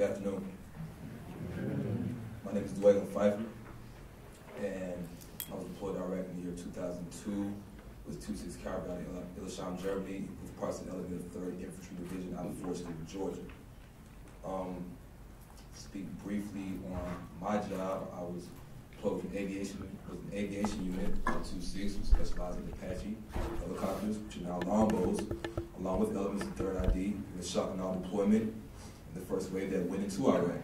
Good afternoon. My name is Dweylon Fifer, and I was deployed Iraq in the year 2002 with 26 Cavalry in Illesheim, Germany, with parts of the element of 3rd Infantry Division out of Fort Stewart, Georgia. Um, speak briefly on my job. I was deployed with aviation, with an aviation unit, 26, which specialized in Apache helicopters, which are now Longbows, along with elements of 3rd ID, in the shock and awe deployment, the first wave that went into Iraq.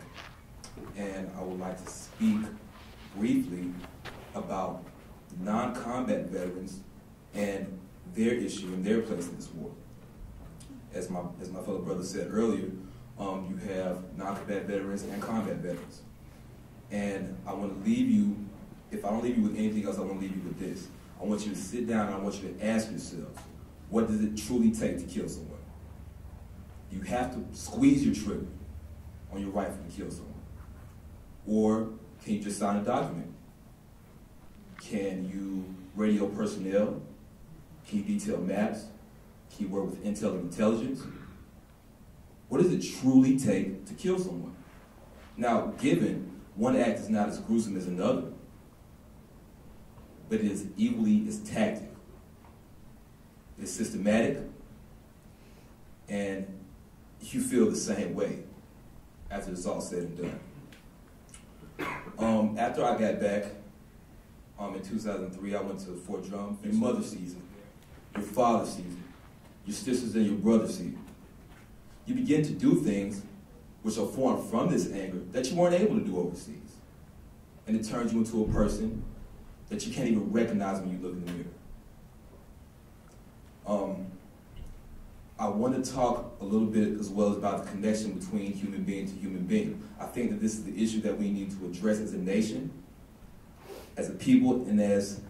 And I would like to speak briefly about non-combat veterans and their issue and their place in this war. As my, as my fellow brother said earlier, um, you have non-combat veterans and combat veterans. And I want to leave you, if I don't leave you with anything else, I want to leave you with this. I want you to sit down and I want you to ask yourselves, what does it truly take to kill someone? You have to squeeze your trigger on your rifle to kill someone. Or can you just sign a document? Can you radio personnel? Can you detail maps? Can you work with intel and intelligence? What does it truly take to kill someone? Now, given one act is not as gruesome as another, but it is equally as tactic. It's systematic, and you feel the same way after it's all said and done. Um, after I got back um, in 2003, I went to Fort Drum. Your mother sees it, your father sees it, your sisters and your brother it. You begin to do things which are formed from this anger that you weren't able to do overseas. And it turns you into a person that you can't even recognize when you look in the mirror. Um, I want to talk a little bit as well about the connection between human being to human being. I think that this is the issue that we need to address as a nation, as a people, and as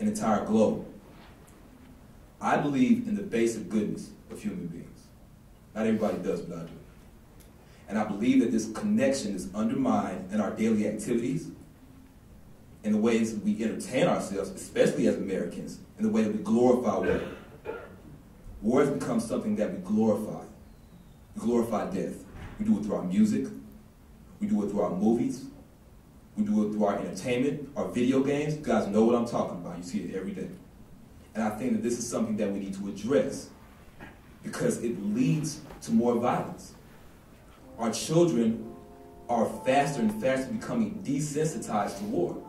an entire globe. I believe in the basic goodness of human beings. Not everybody does, but I do. And I believe that this connection is undermined in our daily activities, in the ways we entertain ourselves, especially as Americans, in the way that we glorify war. War has become something that we glorify. We glorify death. We do it through our music. We do it through our movies. We do it through our entertainment, our video games. You guys know what I'm talking about. You see it every day. And I think that this is something that we need to address because it leads to more violence. Our children are faster and faster becoming desensitized to war.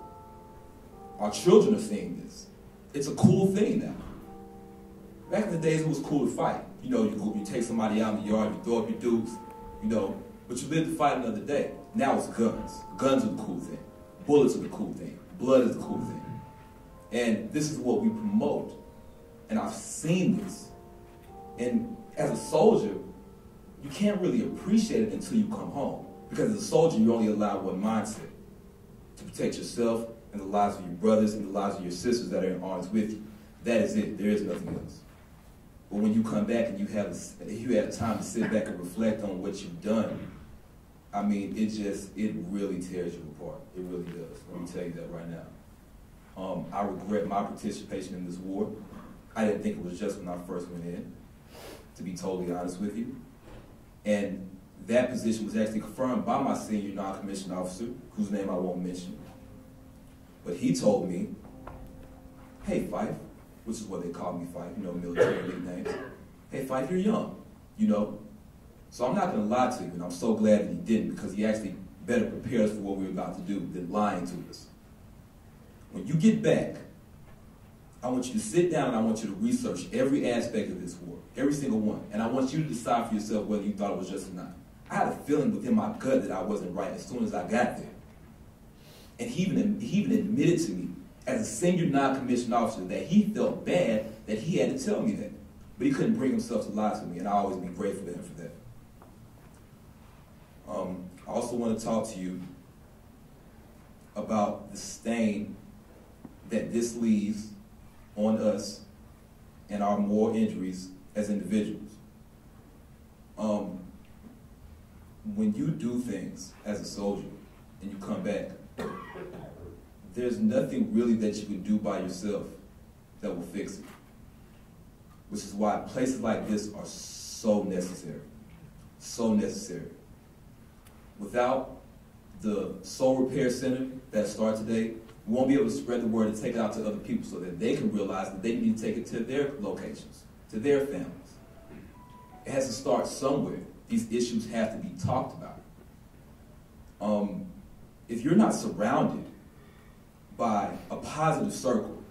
Our children are seeing this. It's a cool thing now. Back in the days, it was cool to fight. You know, you, you take somebody out in the yard, you throw up your dukes, you know, but you live to fight another day. Now it's guns. Guns are the cool thing. Bullets are the cool thing. Blood is the cool thing. And this is what we promote. And I've seen this. And as a soldier, you can't really appreciate it until you come home. Because as a soldier, you're only allowed one mindset to protect yourself and the lives of your brothers and the lives of your sisters that are in arms with you. That is it. There is nothing else. But when you come back and you have you have time to sit back and reflect on what you've done, I mean, it just it really tears you apart. It really does. Let me tell you that right now. Um, I regret my participation in this war. I didn't think it was just when I first went in, to be totally honest with you. And that position was actually confirmed by my senior non-commissioned officer, whose name I won't mention. But he told me, hey, Fife, which is what they call me, Fife, you know, military nicknames. Hey, Fife, you're young, you know. So I'm not going to lie to you, and I'm so glad that he didn't because he actually better prepared us for what we were about to do than lying to us. When you get back, I want you to sit down and I want you to research every aspect of this war, every single one. And I want you to decide for yourself whether you thought it was just or not. I had a feeling within my gut that I wasn't right as soon as I got there. And he even, he even admitted to me as a senior non-commissioned officer that he felt bad that he had to tell me that. But he couldn't bring himself to lie to me, and I always be grateful to him for that. Um, I also want to talk to you about the stain that this leaves on us and our moral injuries as individuals. Um, when you do things as a soldier and you come back, there's nothing really that you can do by yourself that will fix it. Which is why places like this are so necessary. So necessary. without the soul repair center that starts today, we won't be able to spread the word and take it out to other people so that they can realize that they need to take it to their locations, to their families. It has to start somewhere. These issues have to be talked about. Um, if you're not surrounded by a positive circle,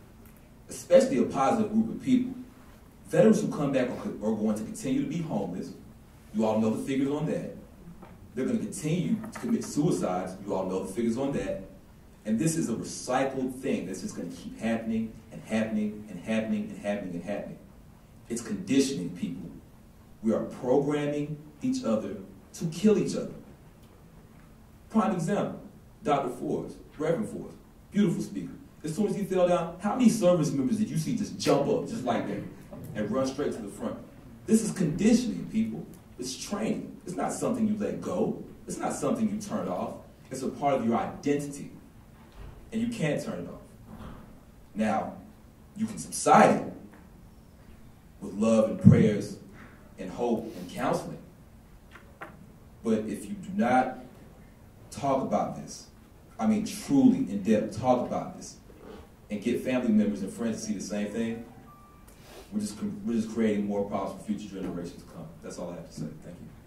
especially a positive group of people, veterans who come back are, going to continue to be homeless. You all know the figures on that. They're going to continue to commit suicides. You all know the figures on that. And this is a recycled thing that's just going to keep happening and happening and happening and happening and happening. It's conditioning people. We are programming each other to kill each other. Prime example, Dr. Forbes, Reverend Forbes, beautiful speaker. As soon as he fell down, how many service members did you see just jump up just like that and run straight to the front? This is conditioning, people. It's training. It's not something you let go. It's not something you turn off. It's a part of your identity. And you can't turn it off. Now, you can subside it with love and prayers and hope and counseling. But if you do not talk about this, I mean truly in depth, talk about this, and get family members and friends to see the same thing, we're just, we're just creating more problems for future generations to come. That's all I have to say. Thank you.